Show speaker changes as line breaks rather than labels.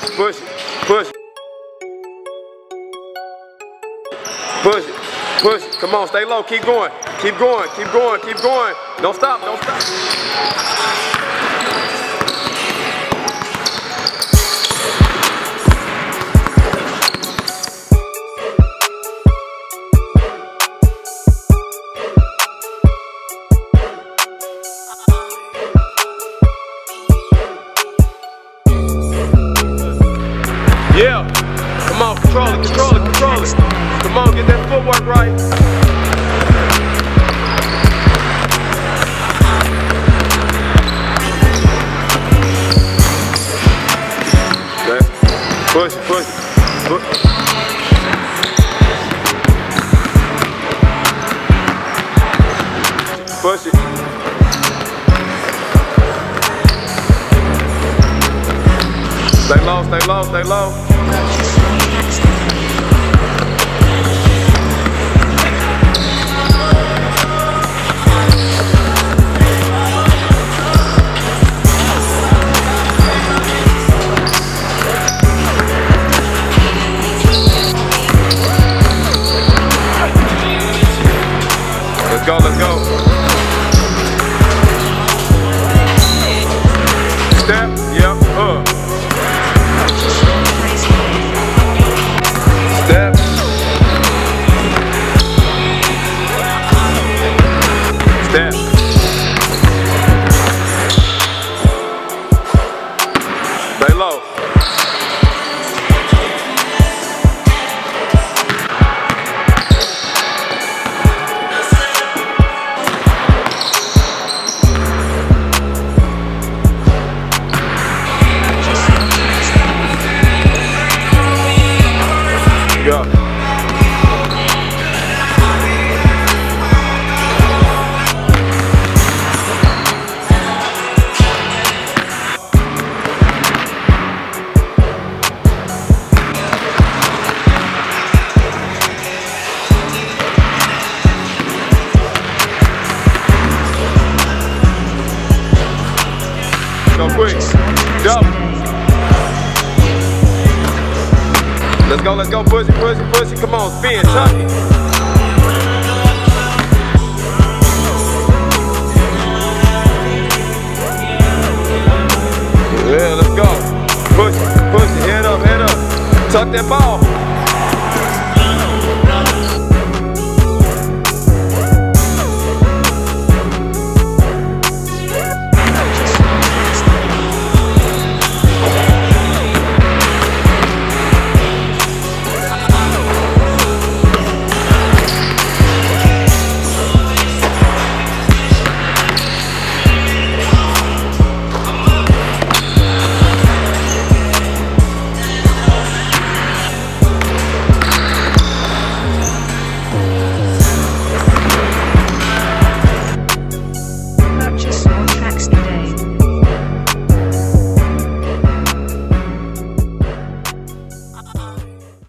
Push it. Push it. Push it. Push it. Come on, stay low. Keep going. Keep going. Keep going. Keep going. Don't stop. Don't stop. Control it, control it, control it. Come on, get that footwork right. Okay. Push it, push it. Push. Push it. Stay low, stay low, stay low. Let's Go quick. Double. Let's go, let's go, it, push it. Come on, spin, tuck it. Yeah, let's go. Push push head up, head up. Tuck that ball.